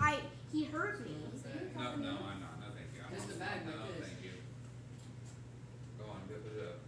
I he hurt me. No, no, I'm not. No, thank you. I'm Just a bag like no, thank you. Go on, dip it up.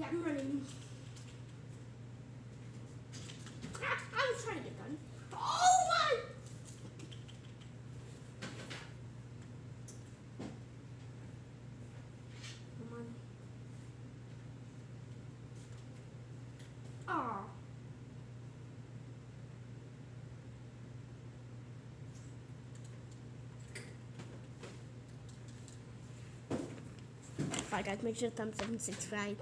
Yeah, I'm running. Ah, I was trying to get done. Oh my! Come on. Aw. Oh. Bye guys, make sure to thumbs up and subscribe.